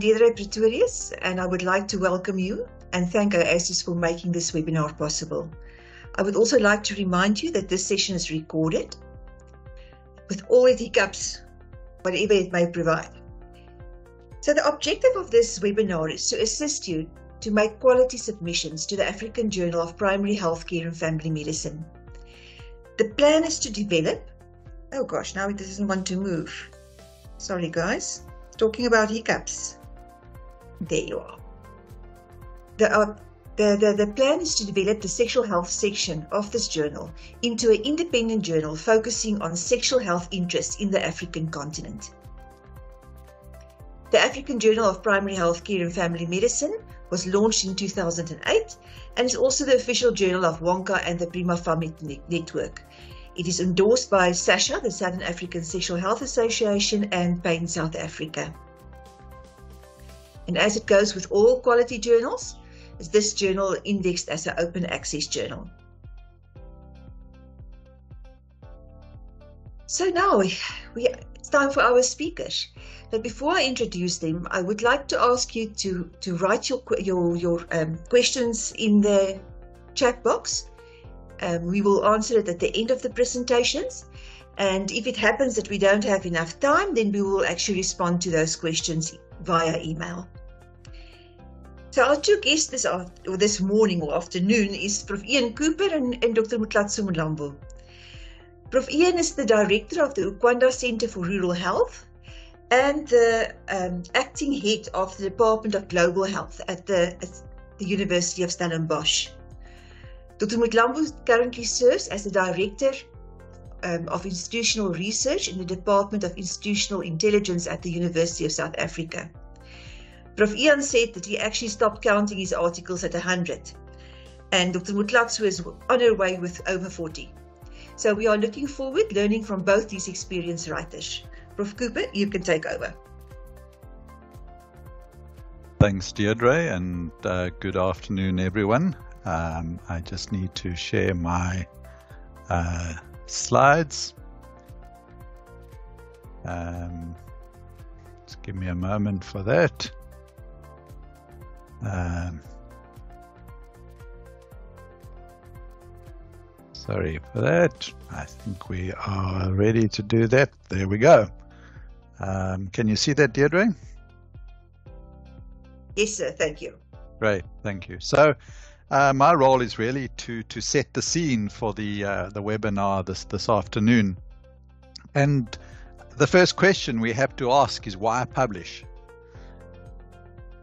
I'm Pretorius, and I would like to welcome you and thank AOSIS for making this webinar possible. I would also like to remind you that this session is recorded with all its hiccups, whatever it may provide. So the objective of this webinar is to assist you to make quality submissions to the African Journal of Primary Healthcare and Family Medicine. The plan is to develop, oh gosh, now it doesn't want to move. Sorry guys, talking about hiccups. There you are. The, uh, the, the, the plan is to develop the sexual health section of this journal into an independent journal focusing on sexual health interests in the African continent. The African Journal of Primary Healthcare and Family Medicine was launched in 2008 and is also the official journal of WONCA and the Primafamed Network. It is endorsed by SASHA, the Southern African Sexual Health Association, and PAIN South Africa. And as it goes with all quality journals, is this journal indexed as an open access journal. So now we, we, it's time for our speakers. But before I introduce them, I would like to ask you to, to write your, your, your um, questions in the chat box. Um, we will answer it at the end of the presentations. And if it happens that we don't have enough time, then we will actually respond to those questions via email. So our two guests this, this morning or afternoon is Prof. Ian Couper and, and Dr. Motlatso Mlambo. Prof. Ian is the director of the Ukwanda Center for Rural Health and the um, acting head of the Department of Global Health at the, at the University of Stellenbosch. Dr. Mlambo currently serves as the director um, of institutional research in the Department of Institutional Intelligence at the University of South Africa. Prof. Ian said that he actually stopped counting his articles at 100. And Dr. Motlatso is on her way with over 40. So we are looking forward learning from both these experienced writers. Prof. Couper, you can take over. Thanks, Deidré, and uh, good afternoon, everyone. Um, I just need to share my uh, slides. Um, just give me a moment for that. Um, sorry for that. I think we are ready to do that. There we go. Um, can you see that, Deidré? Yes, sir. Thank you. Great. Thank you. So, uh, my role is really to to set the scene for the uh, the webinar this this afternoon. And the first question we have to ask is why publish?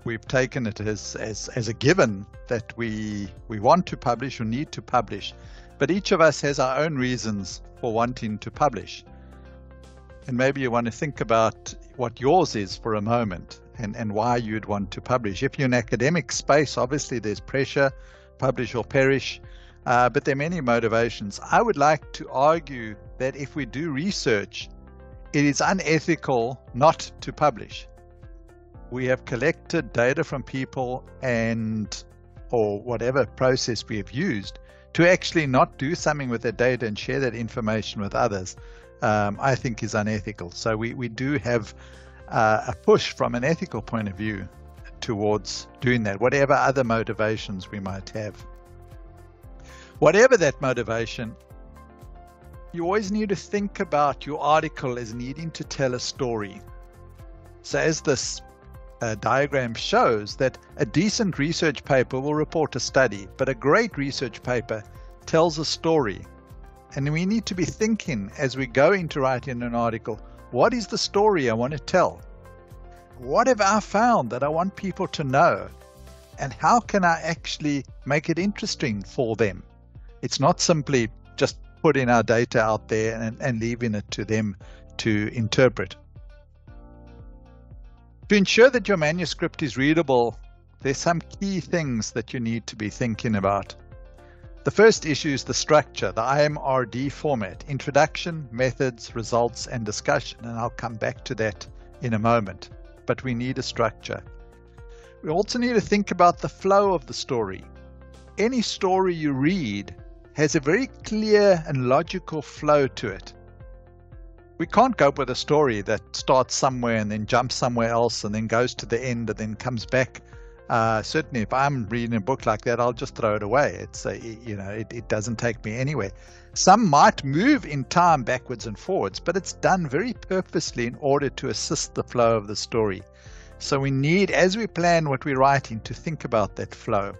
We've taken it as, as, as a given that we we want to publish or need to publish, but each of us has our own reasons for wanting to publish. And maybe you want to think about what yours is for a moment and, and why you'd want to publish. If you're in an academic space, obviously there's pressure, publish or perish, uh, but there are many motivations. I would like to argue that if we do research, it is unethical not to publish we have collected data from people and or whatever process we have used to actually not do something with that data and share that information with others, um, I think is unethical. So we, we do have uh, a push from an ethical point of view towards doing that, whatever other motivations we might have. Whatever that motivation, you always need to think about your article as needing to tell a story. So as this uh, diagram shows that a decent research paper will report a study, but a great research paper tells a story. And we need to be thinking as we go into writing an article what is the story I want to tell? What have I found that I want people to know? And how can I actually make it interesting for them? It's not simply just putting our data out there and, and leaving it to them to interpret. To ensure that your manuscript is readable, there's some key things that you need to be thinking about. The first issue is the structure, the IMRD format, introduction, methods, results, and discussion, and I'll come back to that in a moment. But we need a structure. We also need to think about the flow of the story. Any story you read has a very clear and logical flow to it. We can't go with a story that starts somewhere and then jumps somewhere else and then goes to the end and then comes back. Uh, certainly, if I'm reading a book like that, I'll just throw it away. It's a, you know, it, it doesn't take me anywhere. Some might move in time backwards and forwards, but it's done very purposely in order to assist the flow of the story. So we need, as we plan what we're writing, to think about that flow.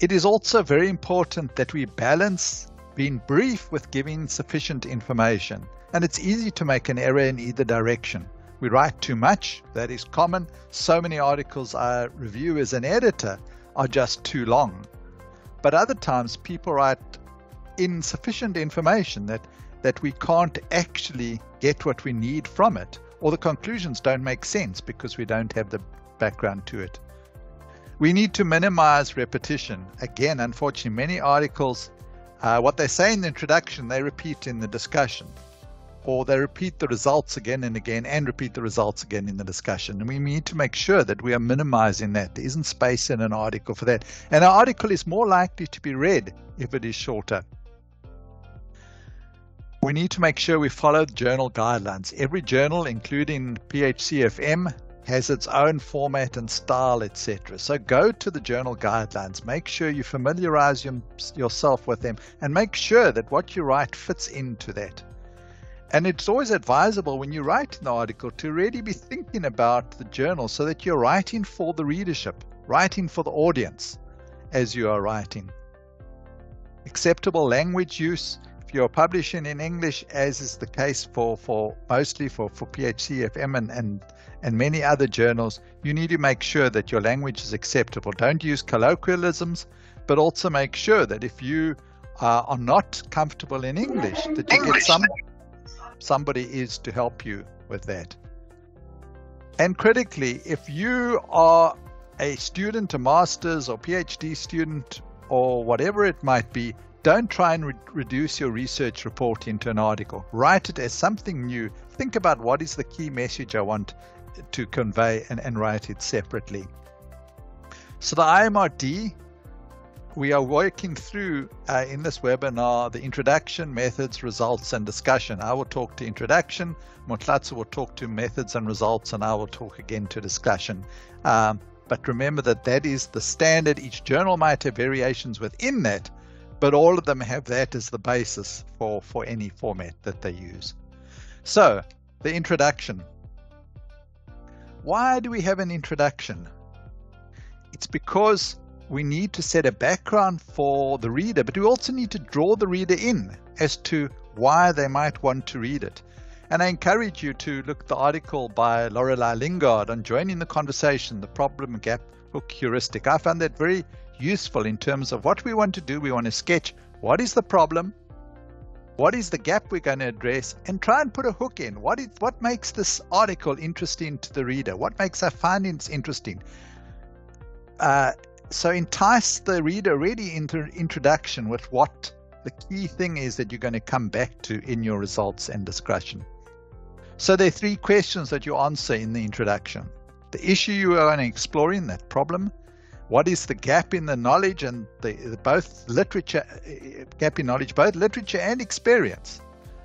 It is also very important that we balance being brief with giving sufficient information. And it's easy to make an error in either direction. We write too much, that is common. So many articles I review as an editor are just too long. But other times people write insufficient information that, that we can't actually get what we need from it, or the conclusions don't make sense because we don't have the background to it. We need to minimize repetition. Again, unfortunately, many articles uh, what they say in the introduction, they repeat in the discussion, or they repeat the results again and again and repeat the results again in the discussion. And we need to make sure that we are minimizing that. There isn't space in an article for that. And an article is more likely to be read if it is shorter. We need to make sure we follow the journal guidelines. Every journal, including PHCFM, has its own format and style, etc. So go to the journal guidelines, make sure you familiarize yourself with them, and make sure that what you write fits into that. And it's always advisable when you write an article to really be thinking about the journal so that you're writing for the readership, writing for the audience as you are writing. Acceptable language use. You're publishing in English, as is the case for, for mostly for, for PHCFM and, and and many other journals, you need to make sure that your language is acceptable. Don't use colloquialisms, but also make sure that if you uh, are not comfortable in English, that you get some somebody is to help you with that. And critically, if you are a student, a master's or PhD student, or whatever it might be, don't try and re- reduce your research report into an article. Write it as something new. Think about what is the key message I want to convey and, and write it separately. So the IMRD, we are working through uh, in this webinar the introduction, methods, results, and discussion. I will talk to introduction, Motlatso will talk to methods and results, and I will talk again to discussion. Um, but remember that that is the standard. Each journal might have variations within that, but all of them have that as the basis for, for any format that they use. So, the introduction. Why do we have an introduction? It's because we need to set a background for the reader, but we also need to draw the reader in as to why they might want to read it. And I encourage you to look at the article by Lorelei Lingard on joining the conversation, the problem gap hook heuristic. I found that very useful in terms of what we want to do. We want to sketch what is the problem, what is the gap we're going to address and try and put a hook in. What is what makes this article interesting to the reader? What makes our findings interesting? Uh, so entice the reader really into introduction with what the key thing is that you're going to come back to in your results and discussion. So there are three questions that you answer in the introduction. The issue you are going to explore in that problem what is the gap in the knowledge and the, both literature gap in knowledge, both literature and experience.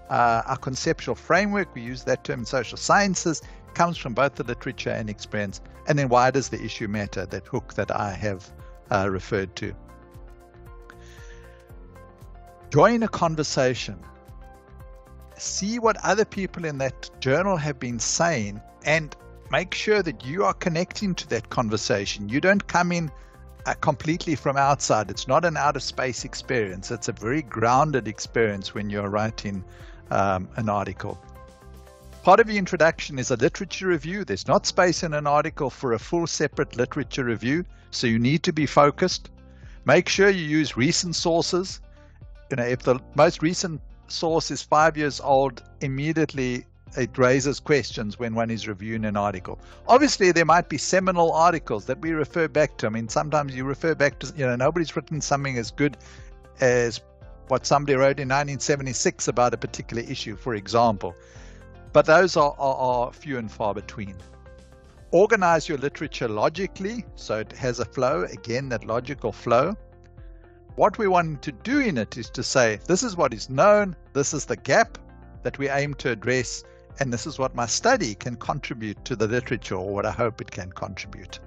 Uh, our conceptual framework, we use that term in social sciences, comes from both the literature and experience. And then why does the issue matter? That hook that I have uh, referred to. Join a conversation. See what other people in that journal have been saying and make sure that you are connecting to that conversation. You don't come in uh, completely from outside. It's not an out of space experience. It's a very grounded experience when you're writing um, an article. Part of the introduction is a literature review. There's not space in an article for a full separate literature review, so you need to be focused. Make sure you use recent sources. You know, if the most recent source is five years old, immediately it raises questions when one is reviewing an article. Obviously, there might be seminal articles that we refer back to. I mean, sometimes you refer back to, you know, nobody's written something as good as what somebody wrote in 1976 about a particular issue, for example. But those are, are, are few and far between. Organize your literature logically so it has a flow, again, that logical flow. What we want to do in it is to say, this is what is known, this is the gap, that we aim to address, and this is what my study can contribute to the literature, or what I hope it can contribute.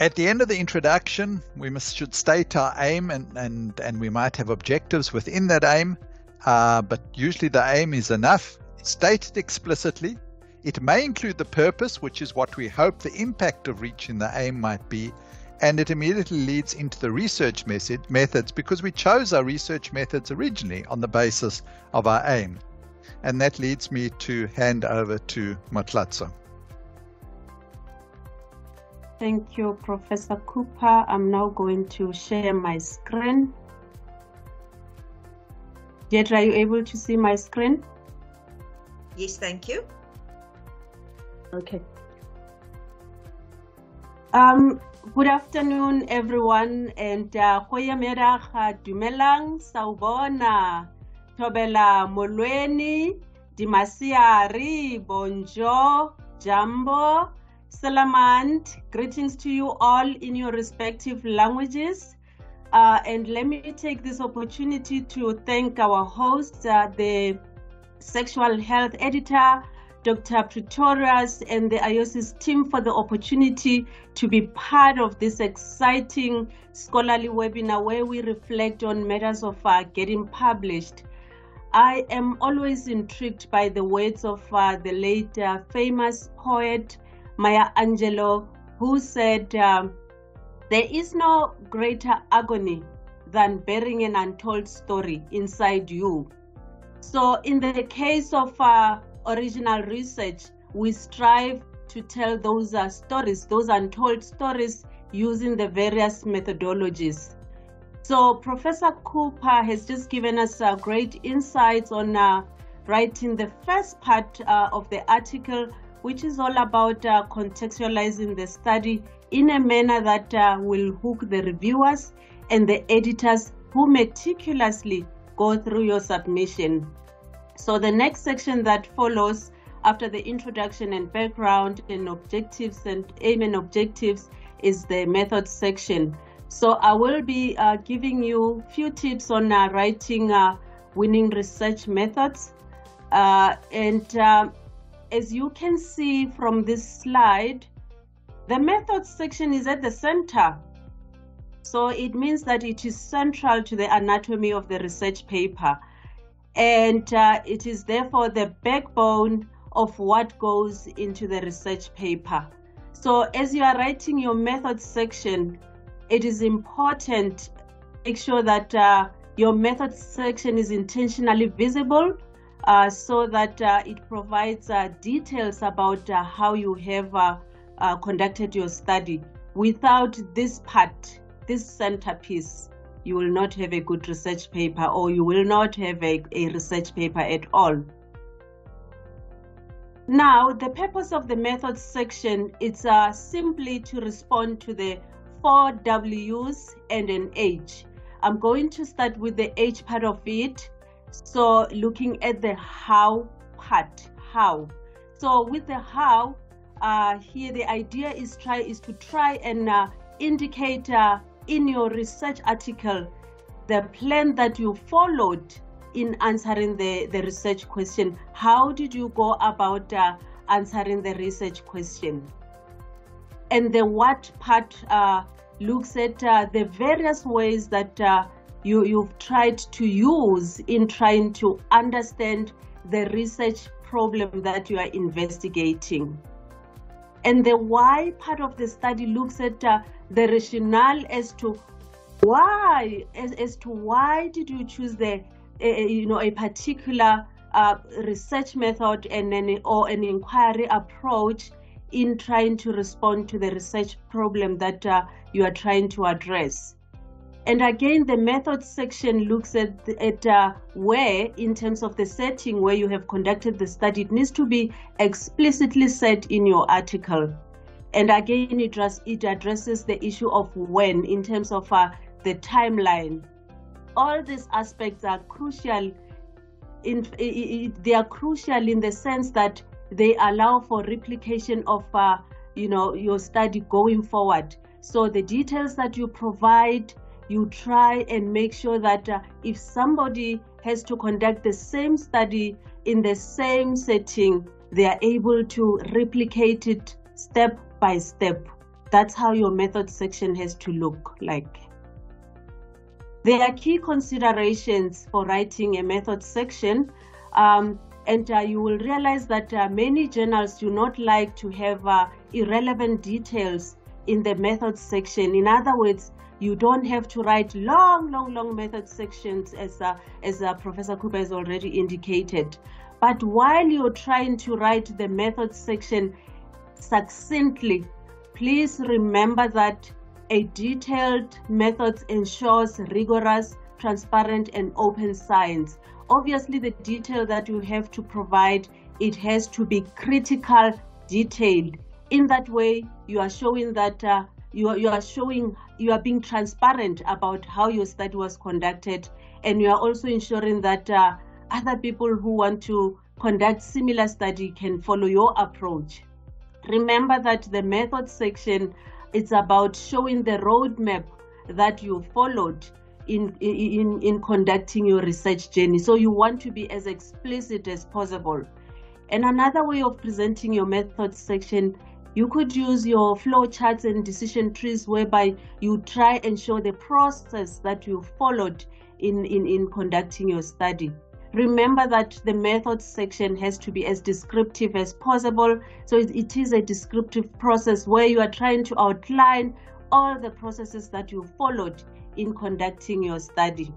At the end of the introduction, we must should state our aim, and, and, and we might have objectives within that aim, uh, but usually the aim is enough. Stated explicitly, it may include the purpose, which is what we hope the impact of reaching the aim might be, and it immediately leads into the research method, methods because we chose our research methods originally on the basis of our aim. And that leads me to hand over to Motlatso. Thank you, Professor Couper. I'm now going to share my screen. Deidré, are you able to see my screen? Yes, thank you. Okay. Um, good afternoon, everyone, and goeiemiddag, uh, dumelang, saubona, tobela molweni, dimasiari, bonjour, jambo, salamand. Greetings to you all in your respective languages. Uh, and let me take this opportunity to thank our host, uh, the sexual health editor, Dr. Pretorius and the AOSIS team for the opportunity to be part of this exciting scholarly webinar where we reflect on matters of uh, getting published. I am always intrigued by the words of uh, the late uh, famous poet Maya Angelou, who said, um, There is no greater agony than bearing an untold story inside you. So, in the case of uh, original research, we strive to tell those uh, stories, those untold stories, using the various methodologies. So, Professor Couper has just given us uh, great insights on uh, writing the first part uh, of the article, which is all about uh, contextualizing the study in a manner that uh, will hook the reviewers and the editors who meticulously go through your submission. So the next section that follows after the introduction and background and objectives and aim and objectives is the method section. So I will be uh, giving you few tips on uh, writing uh, winning research methods. Uh, and um, as you can see from this slide, the methods section is at the center. So it means that it is central to the anatomy of the research paper and uh, it is therefore the backbone of what goes into the research paper. So, as you are writing your method section, it is important make sure that uh, your method section is intentionally visible uh, so that uh, it provides uh, details about uh, how you have conducted your study. Without this part, this centerpiece, you will not have a good research paper or you will not have a, a research paper at all. Now, the purpose of the methods section is uh, simply to respond to the four W's and an H. I'm going to start with the H part of it. So looking at the how part, how. So with the how, uh, here the idea is try is to try and uh, indicate uh, in your research article the plan that you followed in answering the, the research question. How did you go about uh, answering the research question? And the what part uh, looks at uh, the various ways that uh, you, you've tried to use in trying to understand the research problem that you are investigating. And the why part of the study looks at uh, the rationale as to why as, as to why did you choose the uh, you know a particular uh, research method and an or an inquiry approach in trying to respond to the research problem that uh, you are trying to address and again the method section looks at at uh, where in terms of the setting where you have conducted the study it needs to be explicitly said in your article and again, it, it addresses the issue of when in terms of uh, the timeline. All these aspects are crucial. In, they are crucial in the sense that they allow for replication of uh, you know your study going forward. So the details that you provide you try and make sure that uh, if somebody has to conduct the same study in the same setting, they are able to replicate it step by step. That's how your method section has to look like. There are key considerations for writing a method section. Um, and uh, you will realize that uh, many journals do not like to have uh, irrelevant details in the method section. In other words, you don't have to write long, long, long method sections as, uh, as uh, Professor Couper has already indicated. But while you're trying to write the method section succinctly, please remember that a detailed method ensures rigorous, transparent, and open science. Obviously, the detail that you have to provide, it has to be critical, detailed. In that way, you are showing that uh, you, are, you are showing you are being transparent about how your study was conducted, and you are also ensuring that uh, other people who want to conduct similar study can follow your approach. Remember that the method section it's about showing the roadmap that you followed in, in, in conducting your research journey. So you want to be as explicit as possible. And another way of presenting your method section, you could use your flow charts and decision trees whereby you try and show the process that you followed in, in, in conducting your study. Remember that the method section has to be as descriptive as possible. So it, it is a descriptive process where you are trying to outline all the processes that you followed in conducting your study.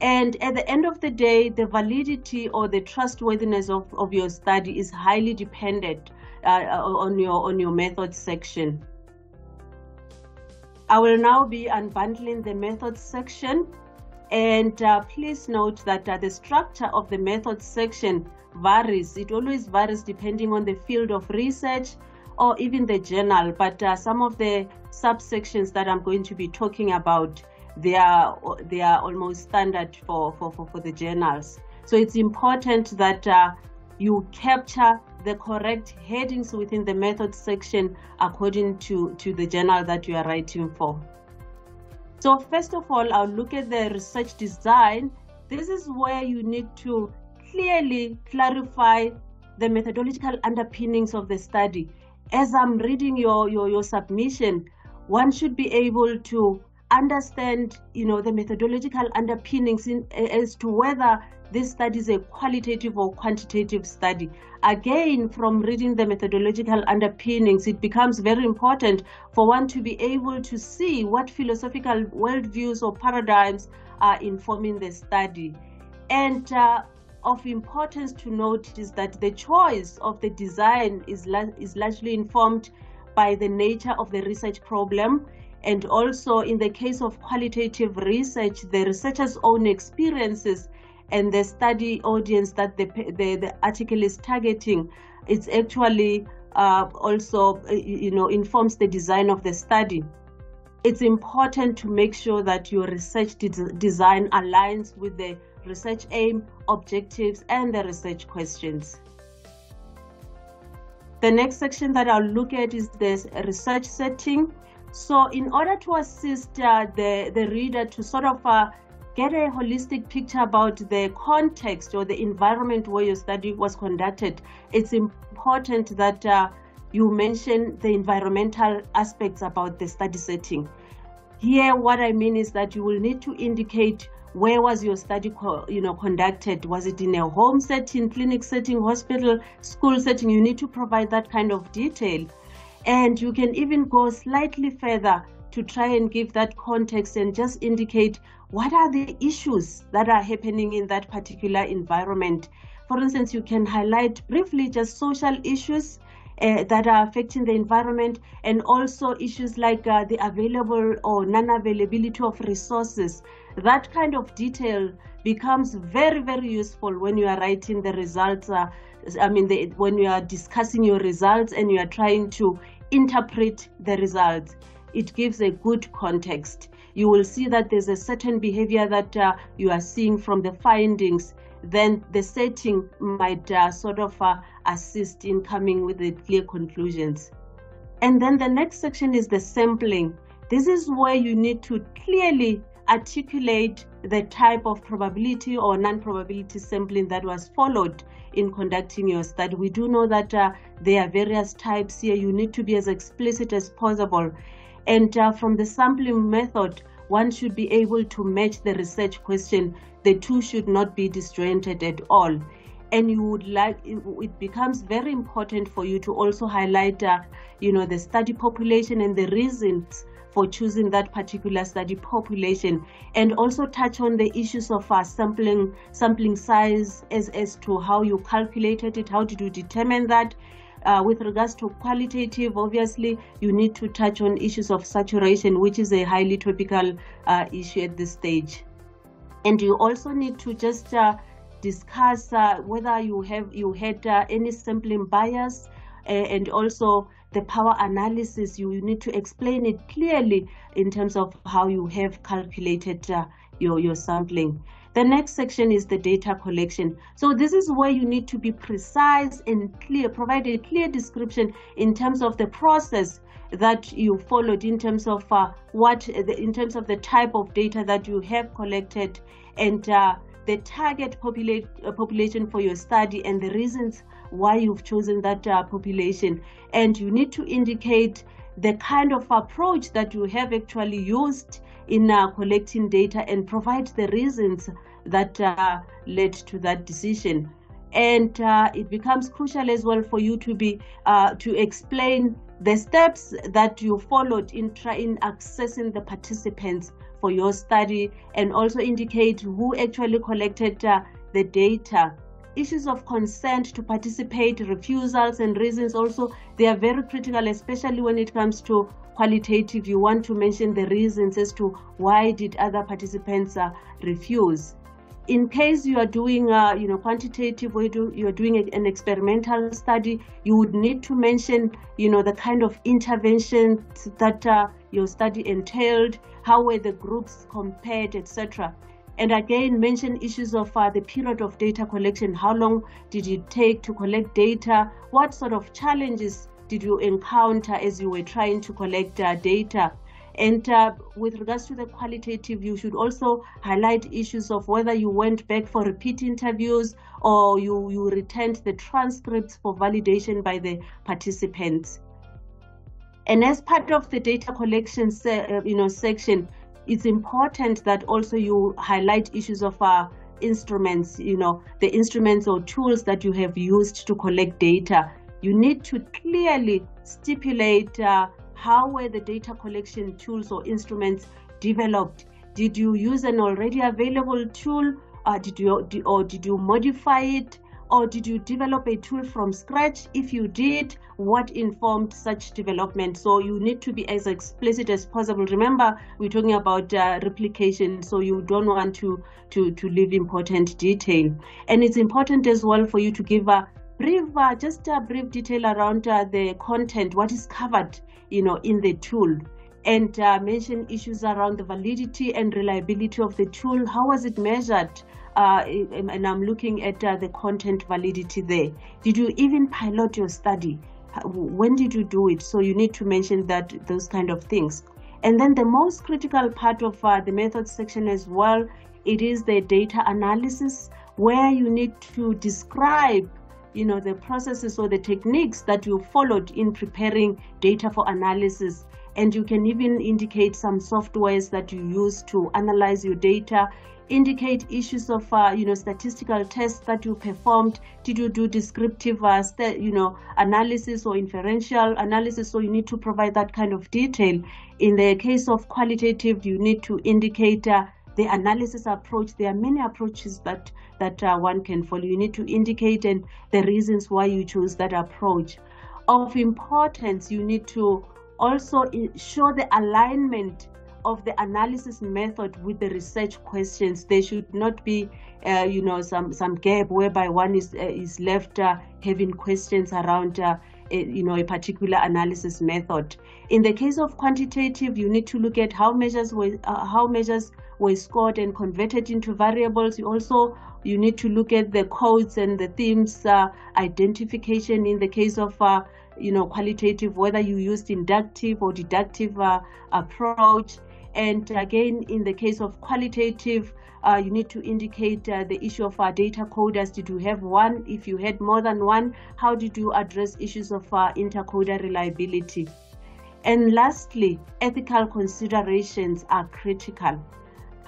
And at the end of the day, the validity or the trustworthiness of, of your study is highly dependent uh, on your on your method section. I will now be unbundling the method section and uh, please note that uh, the structure of the method section varies. It always varies depending on the field of research or even the journal. But uh, some of the subsections that I'm going to be talking about, they are, they are almost standard for, for, for, for the journals. So it's important that uh, you capture the correct headings within the method section according to, to the journal that you are writing for. So first of all, I'll look at the research design. This is where you need to clearly clarify the methodological underpinnings of the study. As I'm reading your, your, your submission, one should be able to understand, you know, the methodological underpinnings in, as to whether this study is a qualitative or quantitative study. Again, from reading the methodological underpinnings, it becomes very important for one to be able to see what philosophical worldviews or paradigms are informing the study. And uh, of importance to note is that the choice of the design is, la- is largely informed by the nature of the research problem and also in the case of qualitative research the researcher's own experiences and the study audience that the, the, the article is targeting, it's actually uh, also, uh, you know, informs the design of the study. It's important to make sure that your research de design aligns with the research aim, objectives, and the research questions. The next section that I'll look at is the research setting. So in order to assist uh, the, the reader to sort of uh, get a holistic picture about the context or the environment where your study was conducted, it's important that uh, you mention the environmental aspects about the study setting. Here, what I mean is that you will need to indicate where was your study you know conducted. Was it in a home setting clinic setting hospital school setting? You need to provide that kind of detail. And you can even go slightly further to try and give that context and just indicate what are the issues that are happening in that particular environment. For instance, you can highlight briefly just social issues uh, that are affecting the environment and also issues like uh, the available or non-availability of resources. That kind of detail becomes very, very useful when you are writing the results. Uh, I mean, the, when you are discussing your results and you are trying to interpret the results, it gives a good context you will see that there's a certain behavior that uh, you are seeing from the findings, then the setting might uh, sort of uh, assist in coming with the clear conclusions. And then the next section is the sampling. This is where you need to clearly articulate the type of probability or non-probability sampling that was followed in conducting your study. We do know that uh, there are various types here. You need to be as explicit as possible. And uh, from the sampling method, one should be able to match the research question. The two should not be disjointed at all. And you would like, it becomes very important for you to also highlight, uh, you know, the study population and the reasons for choosing that particular study population and also touch on the issues of uh, sampling sampling size as, as to how you calculated it how did you determine that uh, with regards to qualitative obviously you need to touch on issues of saturation which is a highly topical uh, issue at this stage and you also need to just uh, discuss uh, whether you have you had uh, any sampling bias and also the power analysis, you need to explain it clearly in terms of how you have calculated uh, your, your sampling. The next section is the data collection. So this is where you need to be precise and clear, provide a clear description in terms of the process that you followed in terms of uh, what, in terms of the type of data that you have collected and uh, the target populate, uh, population for your study and the reasons why you've chosen that uh, population. And you need to indicate the kind of approach that you have actually used in uh, collecting data and provide the reasons that uh, led to that decision. And uh, it becomes crucial as well for you to be uh, to explain the steps that you followed in trying accessing the participants for your study and also indicate who actually collected uh, the data issues of consent to participate, refusals and reasons also, they are very critical, especially when it comes to qualitative. You want to mention the reasons as to why did other participants uh, refuse. In case you are doing, uh, you know, quantitative, or you are doing an experimental study, you would need to mention, you know, the kind of interventions that uh, your study entailed, how were the groups compared, etc and again mention issues of uh, the period of data collection. How long did it take to collect data? What sort of challenges did you encounter as you were trying to collect uh, data and uh, with regards to the qualitative, you should also highlight issues of whether you went back for repeat interviews or you, you returned the transcripts for validation by the participants. And as part of the data collection uh, you know, section, it's important that also you highlight issues of uh, instruments, you know, the instruments or tools that you have used to collect data. You need to clearly stipulate uh, how were the data collection tools or instruments developed. Did you use an already available tool? Uh, did you or did you modify it? or did you develop a tool from scratch? If you did, what informed such development? So you need to be as explicit as possible. Remember, we're talking about uh, replication, so you don't want to, to, to leave important detail. And it's important as well for you to give a brief, uh, just a brief detail around uh, the content, what is covered, you know, in the tool and uh, mention issues around the validity and reliability of the tool. How was it measured? uh, and I'm looking at uh, the content validity there. Did you even pilot your study? When did you do it? So you need to mention that those kind of things. And then the most critical part of uh, the method section as well, it is the data analysis where you need to describe you know the processes or the techniques that you followed in preparing data for analysis. And you can even indicate some softwares that you use to analyze your data indicate issues of uh, you know statistical tests that you performed. Did you do descriptive uh, you know analysis or inferential analysis? So you need to provide that kind of detail. In the case of qualitative you need to indicate uh, the analysis approach there are many approaches that that uh, one can follow you need to indicate and the reasons why you choose that approach of importance you need to also show the alignment of the analysis method with the research questions. There should not be, uh, you know, some some gap whereby one is uh, is left uh, having questions around. Uh, a, you know a particular analysis method in the case of quantitative you need to look at how measures were uh, how measures were scored and converted into variables you also you need to look at the codes and the themes uh, identification in the case of you know, qualitative, whether you used inductive or deductive uh, approach. And again, in the case of qualitative, uh, you need to indicate uh, the issue of uh, data coders. Did you have one? If you had more than one, how did you address issues of uh, intercoder reliability? And lastly, ethical considerations are critical.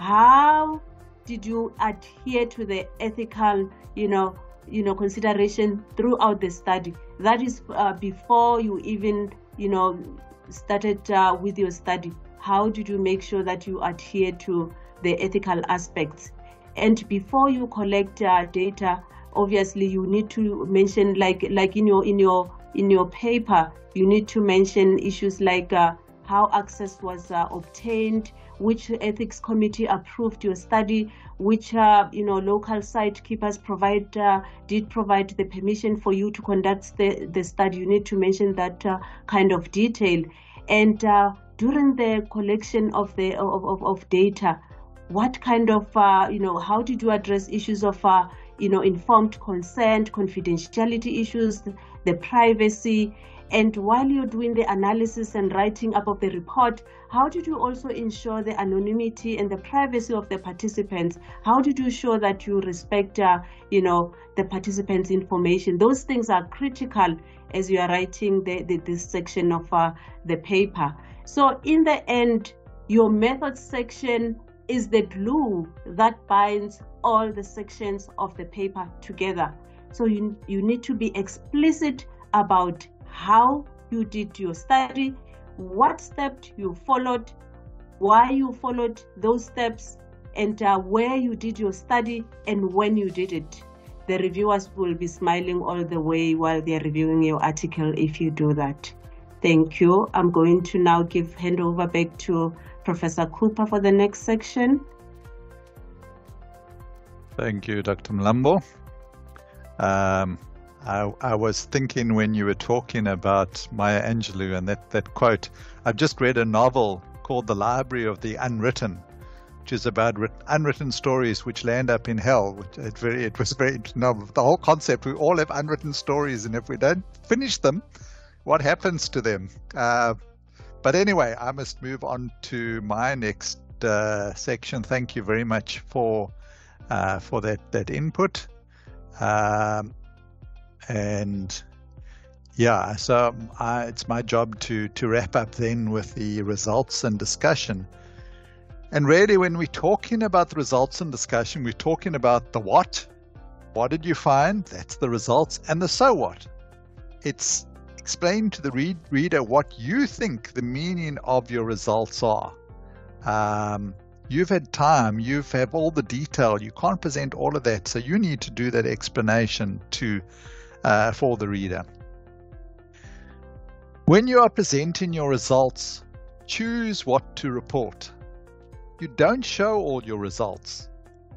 How did you adhere to the ethical, you know, you know, consideration throughout the study? That is uh, before you even, you know, started uh, with your study. How did you make sure that you adhere to the ethical aspects? And before you collect uh, data, obviously you need to mention, like, like in your in your in your paper, you need to mention issues like uh, how access was uh, obtained, which ethics committee approved your study, which uh, you know local site keepers provide uh, did provide the permission for you to conduct the, the study. You need to mention that uh, kind of detail, and uh, during the collection of the of, of, of data, what kind of uh, you know how did you address issues of you know informed consent, confidentiality issues, the privacy and while you're doing the analysis and writing up of the report, how did you also ensure the anonymity and the privacy of the participants? How did you show that you respect, uh, you know, the participants' information? Those things are critical as you are writing the, the this section of uh, the paper. So in the end, your method section is the glue that binds all the sections of the paper together. So you, you need to be explicit about how you did your study, what steps you followed, why you followed those steps, and uh, where you did your study and when you did it. The reviewers will be smiling all the way while they're reviewing your article if you do that. Thank you. I'm going to now give handover back to Professor Couper for the next section. Thank you, Dr. Mlambo. Um, I, I, was thinking when you were talking about Maya Angelou and that, that quote, I've just read a novel called The Library of the Unwritten, which is about unwritten stories which land up in hell. Which it, very, it was very no, the whole concept. We all have unwritten stories, and if we don't finish them, what happens to them? Uh, but anyway, I must move on to my next uh, section. Thank you very much for uh, for that that input. Um, and yeah, so I, it's my job to to wrap up then with the results and discussion. And really, when we're talking about the results and discussion, we're talking about the what. What did you find? That's the results. And the so what. It's explain to the read, reader what you think the meaning of your results are. Um, you've had time, you've have all the detail. You can't present all of that, so you need to do that explanation to uh, for the reader. When you are presenting your results, choose what to report. You don't show all your results.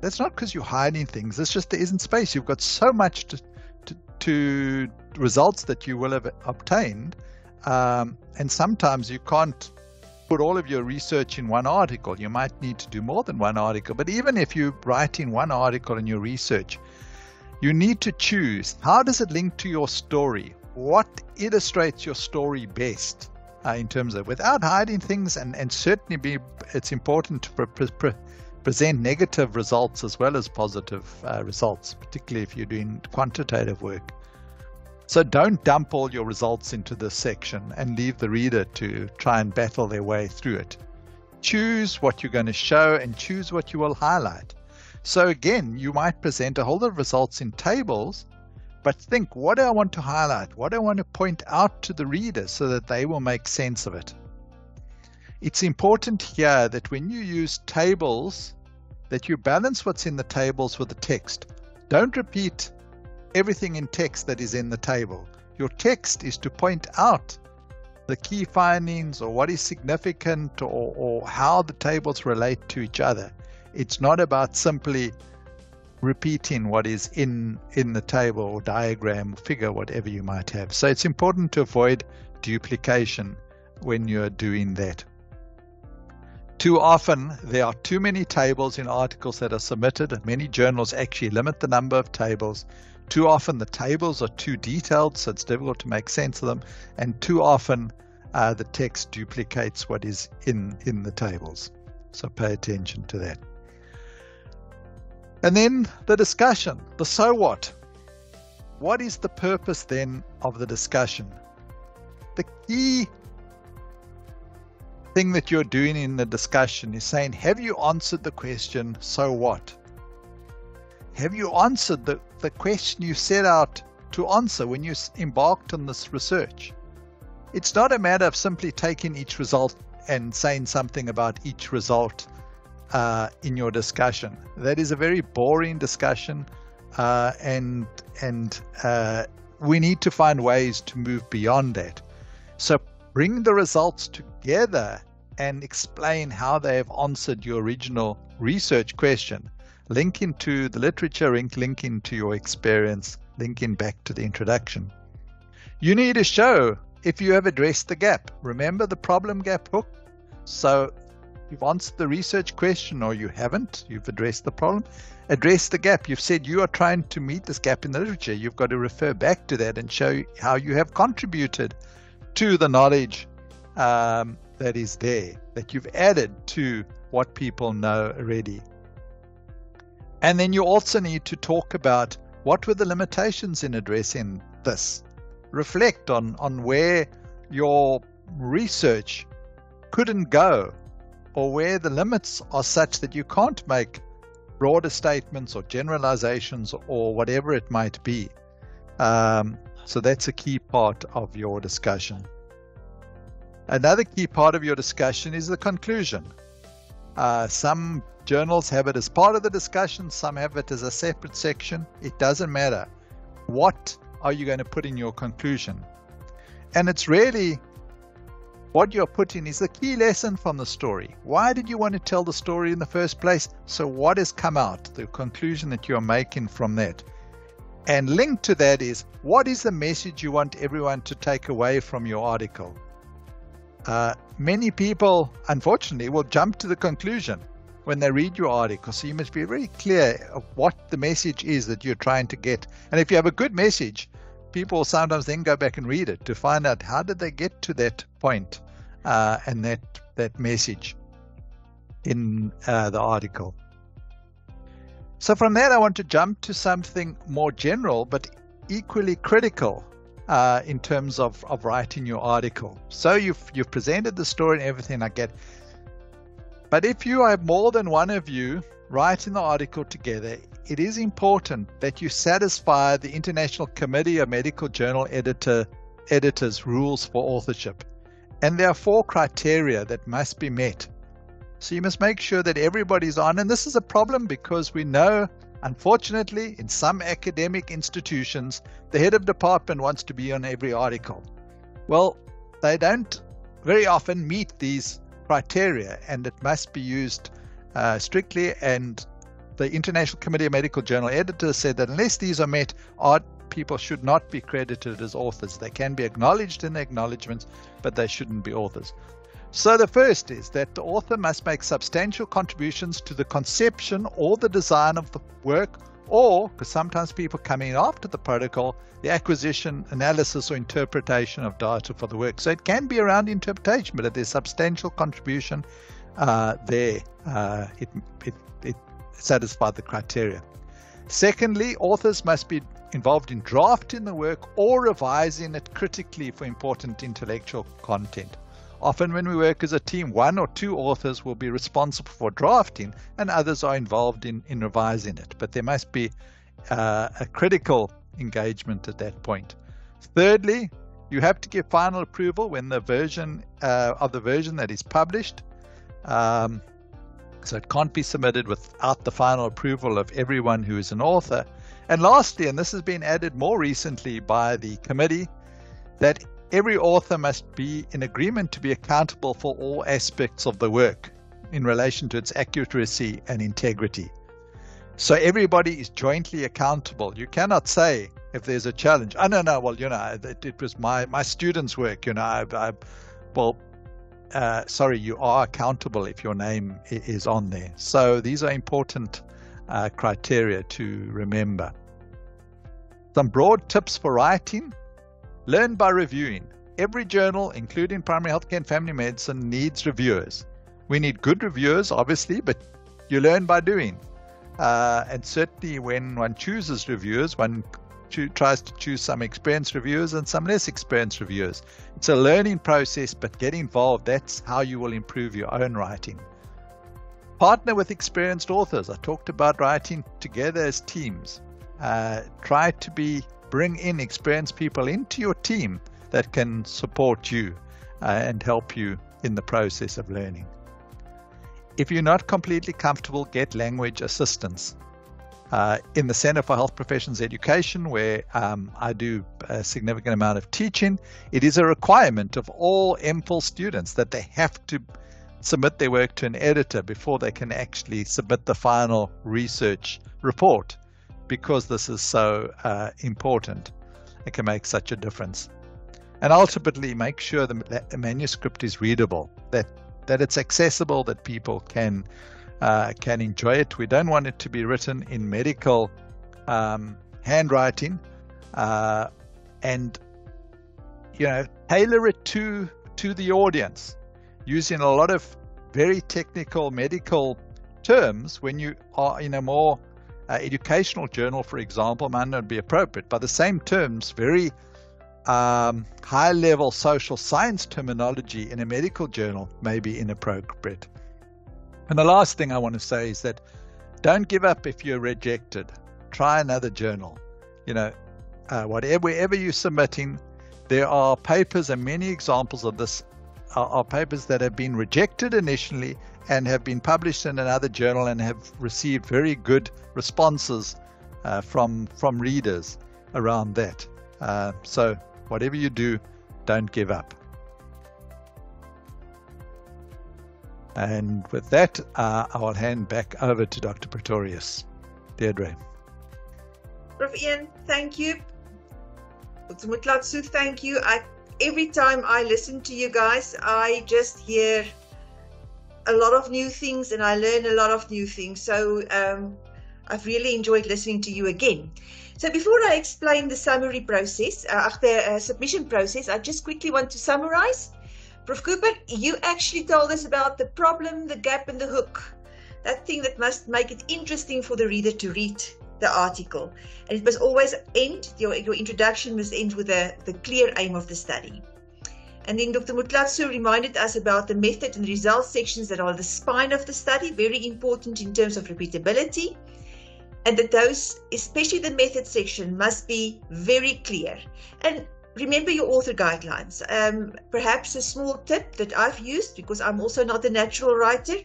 That's not because you're hiding things. It's just there isn't space. You've got so much to, to, to results that you will have obtained, um, and sometimes you can't put all of your research in one article. You might need to do more than one article. But even if you write in one article in your research, you need to choose how does it link to your story? What illustrates your story best uh, in terms of without hiding things and, and certainly be it's important to pre- pre- present negative results as well as positive uh, results, particularly if you're doing quantitative work. So don't dump all your results into this section and leave the reader to try and battle their way through it. Choose what you're going to show and choose what you will highlight. So again, you might present a whole lot of results in tables, but think, what do I want to highlight? What do I want to point out to the reader so that they will make sense of it? It's important here that when you use tables, that you balance what's in the tables with the text. Don't repeat everything in text that is in the table. Your text is to point out the key findings or what is significant or, or how the tables relate to each other. It's not about simply repeating what is in in the table or diagram or figure whatever you might have so it's important to avoid duplication when you're doing that too often there are too many tables in articles that are submitted many journals actually limit the number of tables Too often the tables are too detailed, so it's difficult to make sense of them. And too often uh, the text duplicates what is in, in the tables. So pay attention to that. And then the discussion, the so what. What is the purpose then of the discussion? The key thing that you're doing in the discussion is saying, Have you answered the question, so what? Have you answered the, the question you set out to answer when you embarked on this research? It's not a matter of simply taking each result and saying something about each result uh, in your discussion. That is a very boring discussion, uh, and and uh, we need to find ways to move beyond that. So bring the results together and explain how they have answered your original research question. Link into the literature, link, into your experience, linking back to the introduction. You need to show if you have addressed the gap. Remember the problem gap hook? So you've answered the research question or you haven't, you've addressed the problem. Address the gap. You've said you are trying to meet this gap in the literature. You've got to refer back to that and show how you have contributed to the knowledge um, that is there, that you've added to what people know already. And then you also need to talk about what were the limitations in addressing this reflect on, on where your research couldn't go or where the limits are such that you can't make broader statements or generalizations or whatever it might be. Um, so that's a key part of your discussion. Another key part of your discussion is the conclusion. Uh, some journals have it as part of the discussion, some have it as a separate section. It doesn't matter. What are you going to put in your conclusion? And it's really what you're putting is the key lesson from the story. Why did you want to tell the story in the first place? So, what has come out, the conclusion that you're making from that? And linked to that is what is the message you want everyone to take away from your article? Uh, many people, unfortunately, will jump to the conclusion when they read your article. So you must be very clear of what the message is that you're trying to get. And if you have a good message, people sometimes then go back and read it to find out how did they get to that point, uh, and that that message in uh, the article. So from that, I want to jump to something more general, but equally critical uh, in terms of, of writing your article. So you've you've presented the story and everything I get. But if you have more than one of you writing the article together, it is important that you satisfy the International Committee of Medical Journal Editor Editors rules for authorship. And there are four criteria that must be met. So you must make sure that everybody's on. And this is a problem because we know, unfortunately, in some academic institutions, the head of department wants to be on every article. Well, they don't very often meet these criteria, and it must be used uh, strictly and the International Committee of Medical Journal editors said that unless these are met, art people should not be credited as authors. They can be acknowledged in the acknowledgements, but they shouldn't be authors. So the first is that the author must make substantial contributions to the conception or the design of the work, or, because sometimes people come in after the protocol, the acquisition, analysis, or interpretation of data for the work. So it can be around interpretation, but if there's substantial contribution uh, there, uh, it, it, it satisfy the criteria. Secondly, authors must be involved in drafting the work or revising it critically for important intellectual content. Often, when we work as a team, one or two authors will be responsible for drafting and others are involved in, in revising it. But there must be uh, a critical engagement at that point. Thirdly, you have to give final approval when the version uh, of the version that is published. Um, so it can't be submitted without the final approval of everyone who is an author. And lastly, and this has been added more recently by the committee, that every author must be in agreement to be accountable for all aspects of the work in relation to its accuracy and integrity. So everybody is jointly accountable. You cannot say if there's a challenge, oh no, no, well, you know, it, it was my, my students' work, you know, I, I, well, uh, sorry, you are accountable if your name is on there. So these are important uh, criteria to remember. Some broad tips for writing. Learn by reviewing. Every journal, including primary healthcare and family medicine, needs reviewers. We need good reviewers, obviously, but you learn by doing. Uh, and certainly, when one chooses reviewers, one cho- tries to choose some experienced reviewers and some less experienced reviewers. It's a learning process, but get involved. That's how you will improve your own writing. Partner with experienced authors. I talked about writing together as teams. Uh, try to be bring in experienced people into your team that can support you uh, and help you in the process of learning. If you're not completely comfortable, get language assistance. Uh, in the Center for Health Professions Education, where um, I do a significant amount of teaching, it is a requirement of all MPhil students that they have to submit their work to an editor before they can actually submit the final research report because this is so uh, important. It can make such a difference. And ultimately, make sure the, the manuscript is readable, that, that it's accessible, that people can uh, can enjoy it. We don't want it to be written in medical um, handwriting, uh, and you know tailor it to to the audience, using a lot of very technical medical terms. When you are in a more uh, educational journal, for example, might not be appropriate. By the same terms, very um, high level social science terminology in a medical journal may be inappropriate. And the last thing I want to say is that don't give up if you're rejected. Try another journal. You know, uh, whatever wherever you're submitting, there are papers and many examples of this are, are papers that have been rejected initially and have been published in another journal and have received very good responses uh, from from readers around that. Uh, so whatever you do, don't give up. And with that, uh, I will hand back over to Dr. Pretorius. Deidré. Prof. Ian, thank you. Dr. Motlatso, thank you. I, every time I listen to you guys, I just hear a lot of new things and I learn a lot of new things. So um, I've really enjoyed listening to you again. So before I explain the summary process, uh, uh, submission process, I just quickly want to summarize. Prof. Couper, you actually told us about the problem, the gap, and the hook. That thing that must make it interesting for the reader to read the article. And it must always end, your, your introduction must end with the, the clear aim of the study. And then Dr. Motlatso reminded us about the method and results sections that are the spine of the study, very important in terms of repeatability. And that those, especially the method section, must be very clear. And remember your author guidelines. Um, perhaps a small tip that I've used, because I'm also not a natural writer,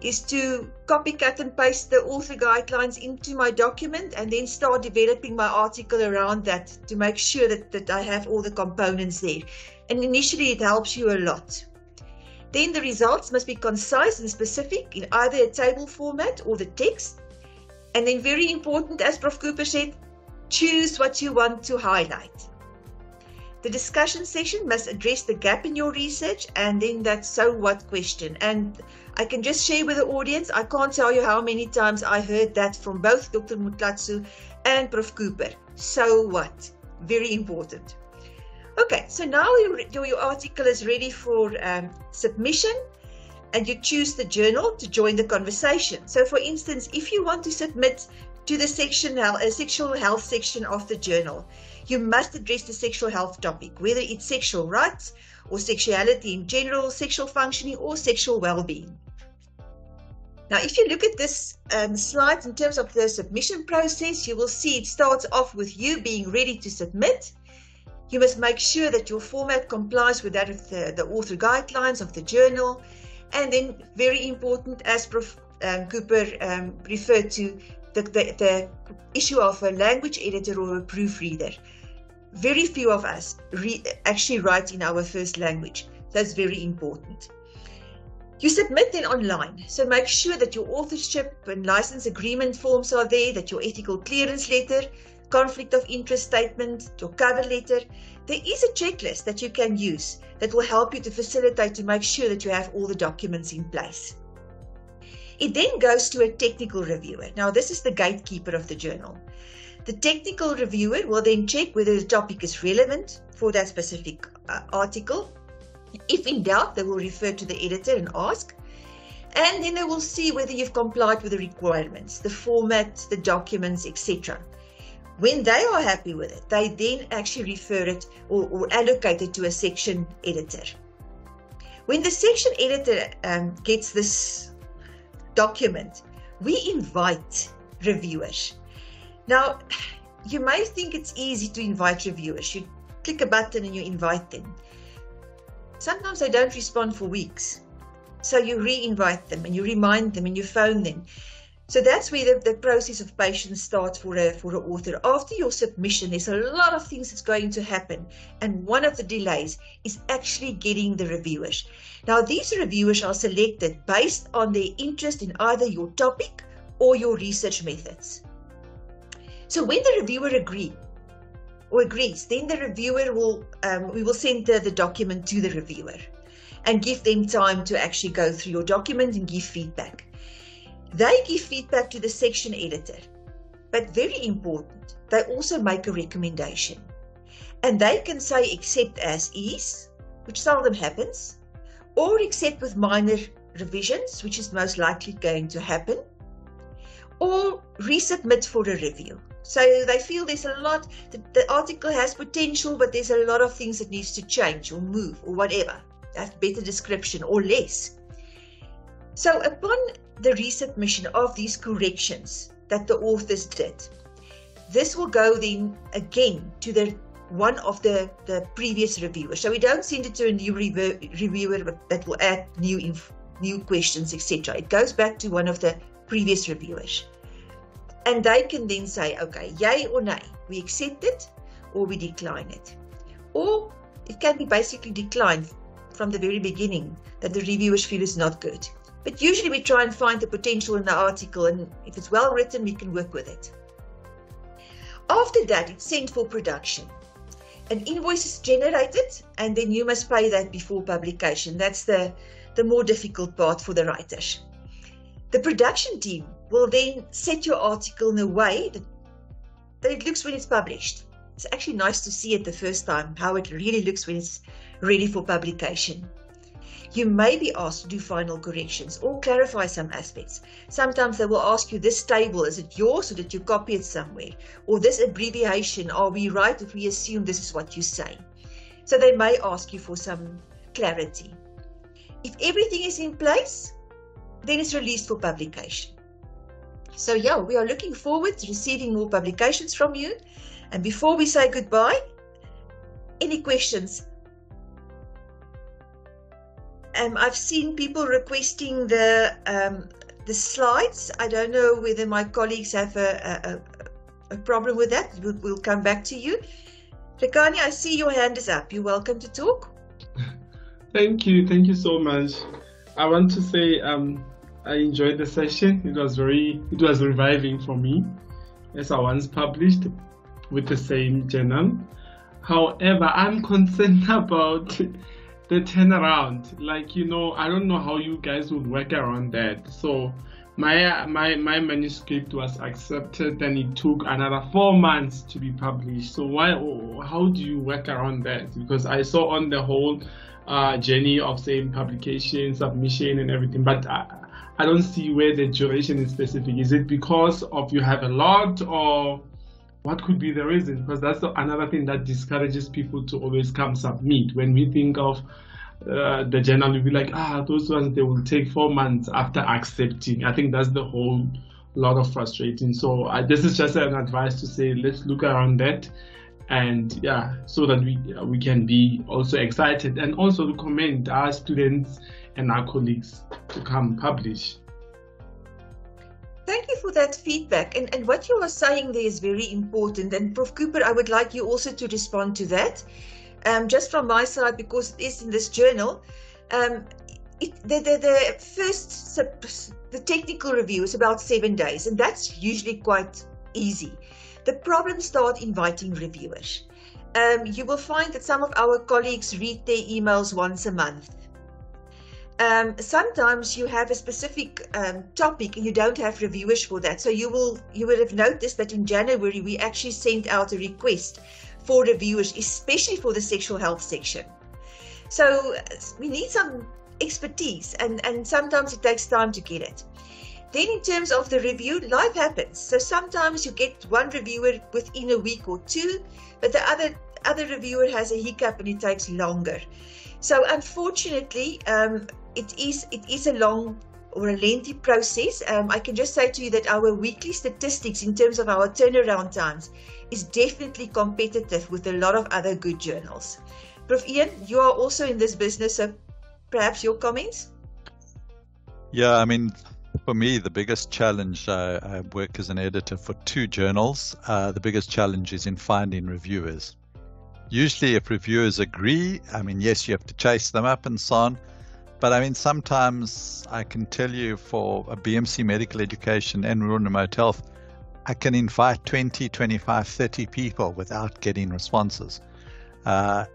is to copy, cut, and paste the author guidelines into my document and then start developing my article around that to make sure that, that I have all the components there. And initially, it helps you a lot. Then the results must be concise and specific in either a table format or the text. And then, very important, as Prof. Couper said, choose what you want to highlight. The discussion session must address the gap in your research and then that so what question. And I can just share with the audience, I can't tell you how many times I heard that from both Dr. Motlatso and Prof. Couper. So what? Very important. Okay, so now your, your article is ready for um, submission and you choose the journal to join the conversation. So for instance, if you want to submit to the section, uh, sexual health section of the journal, you must address the sexual health topic, whether it's sexual rights or sexuality in general, sexual functioning, or sexual well being. Now, if you look at this um, slide in terms of the submission process, you will see it starts off with you being ready to submit. You must make sure that your format complies with that of the, the author guidelines of the journal. And then, very important, as Prof. Um, Couper um, referred to, the, the, the issue of a language editor or a proofreader. Very few of us re- actually write in our first language. That's very important. You submit then online, so make sure that your authorship and license agreement forms are there, that your ethical clearance letter, conflict of interest statement, your cover letter. There is a checklist that you can use that will help you to facilitate to make sure that you have all the documents in place. It then goes to a technical reviewer. Now, this is the gatekeeper of the journal. The technical reviewer will then check whether the topic is relevant for that specific uh, article. If in doubt, they will refer to the editor and ask. And then they will see whether you've complied with the requirements, the format, the documents, etc. When they are happy with it, they then actually refer it or, or allocate it to a section editor. When the section editor um, gets this document, we invite reviewers. Now, you may think it's easy to invite reviewers. You click a button and you invite them. Sometimes they don't respond for weeks. So you re-invite them and you remind them and you phone them. So that's where the, the process of patience starts for for an author. After your submission, there's a lot of things that's going to happen. And one of the delays is actually getting the reviewers. Now these reviewers are selected based on their interest in either your topic or your research methods. So when the reviewer agree or agrees, then the reviewer will um, we will send the, the document to the reviewer and give them time to actually go through your document and give feedback. They give feedback to the section editor, but very important, they also make a recommendation. And they can say accept as is, which seldom happens, or accept with minor revisions, which is most likely going to happen, or resubmit for a review. So they feel there's a lot, the, the article has potential, but there's a lot of things that needs to change or move or whatever have better description or less. So upon the resubmission of these corrections that the authors did, this will go then again to the one of the, the previous reviewers. So we don't send it to a new reviewer, reviewer that will add new inf- new questions, etc. It goes back to one of the previous reviewers. And they can then say, okay, yay or nay, we accept it or we decline it. Or it can be basically declined from the very beginning that the reviewers feel is not good. But usually we try and find the potential in the article, and if it's well written, we can work with it. After that, it's sent for production. An invoice is generated, and then you must pay that before publication. That's the, the more difficult part for the writers. The production team will then set your article in a way that, that it looks when it's published. It's actually nice to see it the first time, how it really looks when it's ready for publication. You may be asked to do final corrections or clarify some aspects. Sometimes they will ask you this table, is it yours or did you copy it somewhere? Or this abbreviation, are we right if we assume this is what you say? So they may ask you for some clarity. If everything is in place, then it's released for publication. So, yeah, we are looking forward to receiving more publications from you. And before we say goodbye, any questions um, I've seen people requesting the um, the slides. I don't know whether my colleagues have a, a, a problem with that. We'll, we'll, come back to you. Rekani, I see your hand is up. You're welcome to talk. Thank you. Thank you so much. I want to say um, I enjoyed the session. It was very, it was reviving for me, as I once published with the same journal. However, I'm concerned about the turnaround like you know i don't know how you guys would work around that. So my my my manuscript was accepted and it took another four months to be published. So why how do you work around that? Because i saw on the whole uh, journey of saying publication submission and everything but I, I don't see where the duration is specific. Is it because of you have a lot or what could be the reason? Because that's another thing that discourages people to always come submit. When we think of uh, the journal, we'll be like, ah, those ones they will take four months after accepting. I think that's the whole lot of frustrating. So uh, this is just an advice to say let's look around that, and yeah, so that we we can be also excited and also to commend our students and our colleagues to come publish. Thank you for that feedback. And, and what you are saying there is very important. And Prof. Couper, I would like you also to respond to that. Um, just from my side, because it is in this journal, um, it, the, the, the first, the technical review is about seven days, and that's usually quite easy. The problems start inviting reviewers. Um, you will find that some of our colleagues read their emails once a month. Um, sometimes you have a specific um, topic and you don't have reviewers for that. So you will you would have noticed that in January we actually sent out a request for reviewers, especially for the sexual health section. So we need some expertise, and and sometimes it takes time to get it. Then in terms of the review, life happens. So sometimes you get one reviewer within a week or two, but the other other reviewer has a hiccup and it takes longer. So unfortunately, um, it is it is a long or a lengthy process. Um, I can just say to you that our weekly statistics in terms of our turnaround times is definitely competitive with a lot of other good journals. Prof. Ian, you are also in this business, so perhaps your comments? Yeah, I mean, for me, the biggest challenge, uh, I work as an editor for two journals. Uh, the biggest challenge is in finding reviewers. Usually, if reviewers agree, I mean, yes, you have to chase them up and so on. But I mean, sometimes I can tell you for a BMC medical education and rural remote health, I can invite 20, 25, 30 people without getting responses. Uh,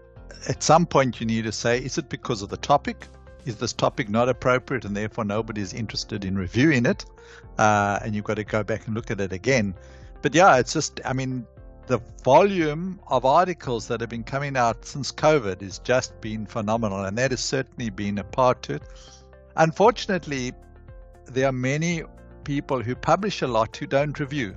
at some point, you need to say, is it because of the topic? Is this topic not appropriate and therefore nobody is interested in reviewing it? Uh, and you've got to go back and look at it again. But yeah, it's just, I mean, the volume of articles that have been coming out since COVID has just been phenomenal, and that has certainly been a part to it. Unfortunately, there are many people who publish a lot who don't review.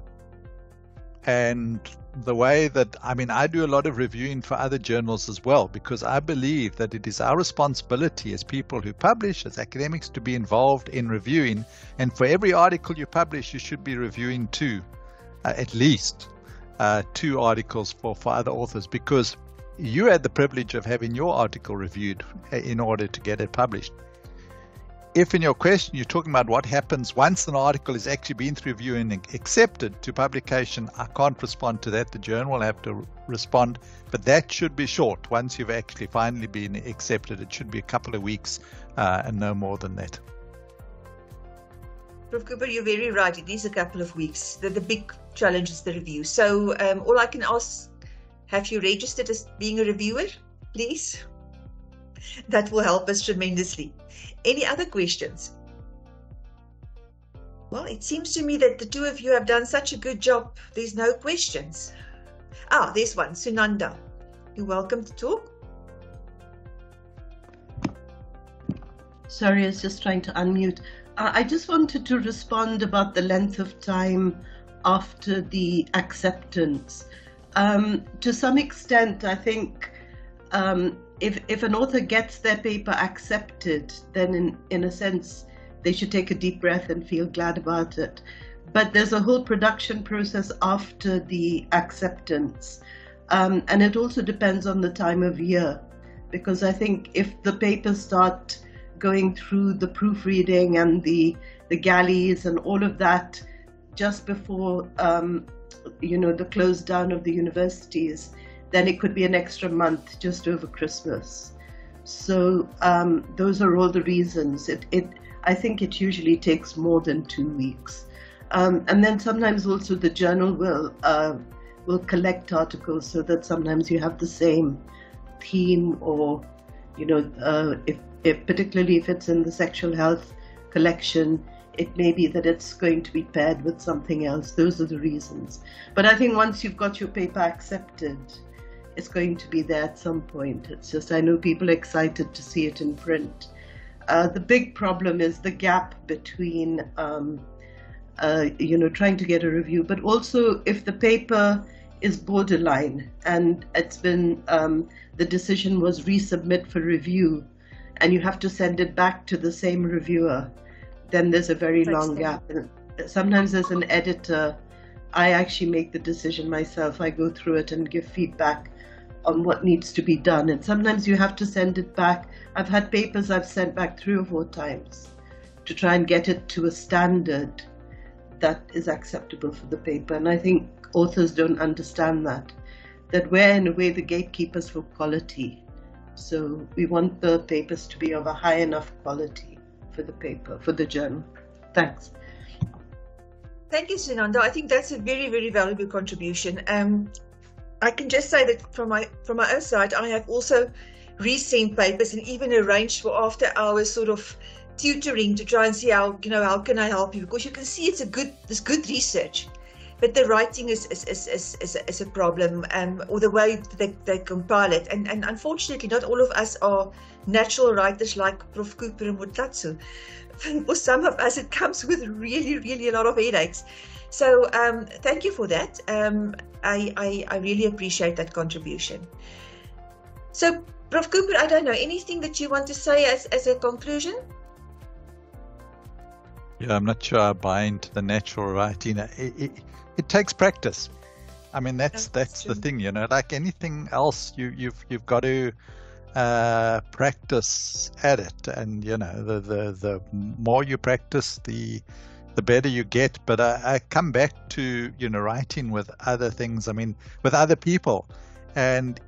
And the way that, I mean, I do a lot of reviewing for other journals as well, because I believe that it is our responsibility as people who publish, as academics, to be involved in reviewing. And for every article you publish, you should be reviewing two, uh, at least uh, two articles for, for other authors, because you had the privilege of having your article reviewed uh, in order to get it published if in your question you're talking about what happens once an article is actually been through review and accepted to publication, I can't respond to that. The journal will have to respond, but that should be short. Once you've actually finally been accepted, it should be a couple of weeks uh, and no more than that. Prof. Couper, you're very right. It is a couple of weeks. The, the big challenge is the review. So, um, all I can ask have you registered as being a reviewer, please? That will help us tremendously. Any other questions? Well, it seems to me that the two of you have done such a good job. There's no questions. Ah, there's one. Sunanda. You're welcome to talk. Sorry, I was just trying to unmute. I just wanted to respond about the length of time after the acceptance. Um, to some extent, I think um, if if an author gets their paper accepted, then in in a sense they should take a deep breath and feel glad about it. But there's a whole production process after the acceptance, um, and it also depends on the time of year, because I think if the papers start going through the proofreading and the the galleys and all of that just before um, you know the close down of the universities then it could be an extra month just over Christmas. So um, those are all the reasons. It, it, I think it usually takes more than two weeks. Um, and then sometimes also the journal will uh, will collect articles so that sometimes you have the same theme or you know uh, if, if particularly if it's in the sexual health collection it may be that it's going to be paired with something else those are the reasons but i think once you've got your paper accepted it's going to be there at some point. It's just I know people are excited to see it in print. Uh, the big problem is the gap between, um, uh, you know, trying to get a review, but also if the paper is borderline and it's been um, the decision was resubmit for review, and you have to send it back to the same reviewer, then there's a very That's long gap. And sometimes as an editor, I actually make the decision myself. I go through it and give feedback on what needs to be done. And sometimes you have to send it back. I've had papers I've sent back three or four times to try and get it to a standard that is acceptable for the paper. And I think authors don't understand that, that we're in a way the gatekeepers for quality. So we want the papers to be of a high enough quality for the paper, for the journal. Thanks. Thank you, Sunanda. I think that's a very, very valuable contribution. Um, I can just say that from my from my own side, I have also resend papers and even arranged for after hours sort of tutoring to try and see how you know how can I help you because you can see it's a good it's good research but the writing is is is is, is, a, is a problem um, or the way they, they compile it. And and unfortunately not all of us are natural writers like Prof Couper and Motlatso for some of us it comes with really really a lot of headaches. So um, thank you for that. Um, I, I I really appreciate that contribution. So Prof Couper I don't know anything that you want to say as as a conclusion? Yeah, I'm not sure I buy into the natural writing. It, it, it takes practice. I mean, that's that's, that's the thing, you know. Like anything else, you you've you've got to uh, practice at it, and you know, the the the more you practice, the the better you get. But I, I come back to you know writing with other things. I mean, with other people, and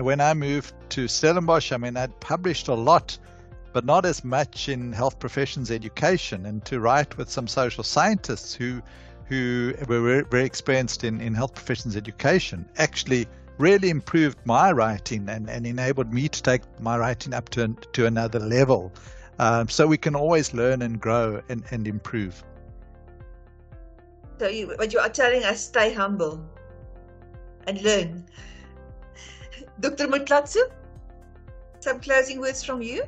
when I moved to Stellenbosch, I mean, I'd published a lot but not as much in health professions education and to write with some social scientists who who were very experienced in, in health professions education actually really improved my writing and, and enabled me to take my writing up to, to another level. Um, so we can always learn and grow and, and improve. So you, but you are telling us stay humble and learn. Dr. Motlatso, some closing words from you?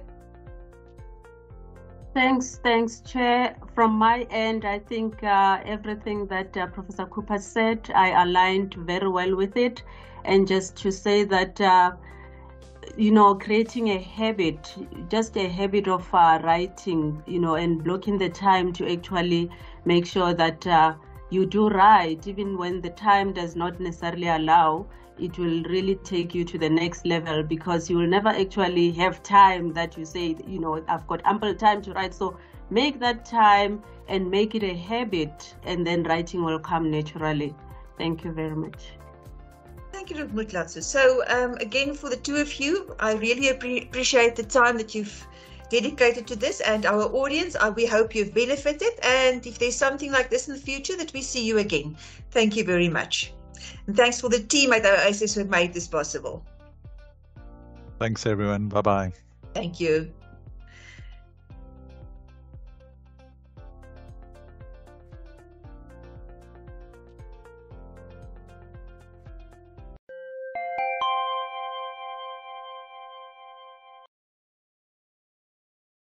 Thanks, thanks, Chair. From my end, I think uh, everything that uh, Professor Couper said, I aligned very well with it. And just to say that, uh, you know, creating a habit, just a habit of uh, writing, you know, and blocking the time to actually make sure that uh, you do write, even when the time does not necessarily allow, it will really take you to the next level because you will never actually have time that you say, you know, I've got ample time to write. So make that time and make it a habit, and then writing will come naturally. Thank you very much. Thank you, Dr. Motlatso. So, um, again, for the two of you, I really appreciate the time that you've dedicated to this and our audience. Uh, we hope you've benefited. And if there's something like this in the future, that we see you again. Thank you very much. And thanks for the team at AOSIS who made this possible. Thanks, everyone. Bye bye. Thank you.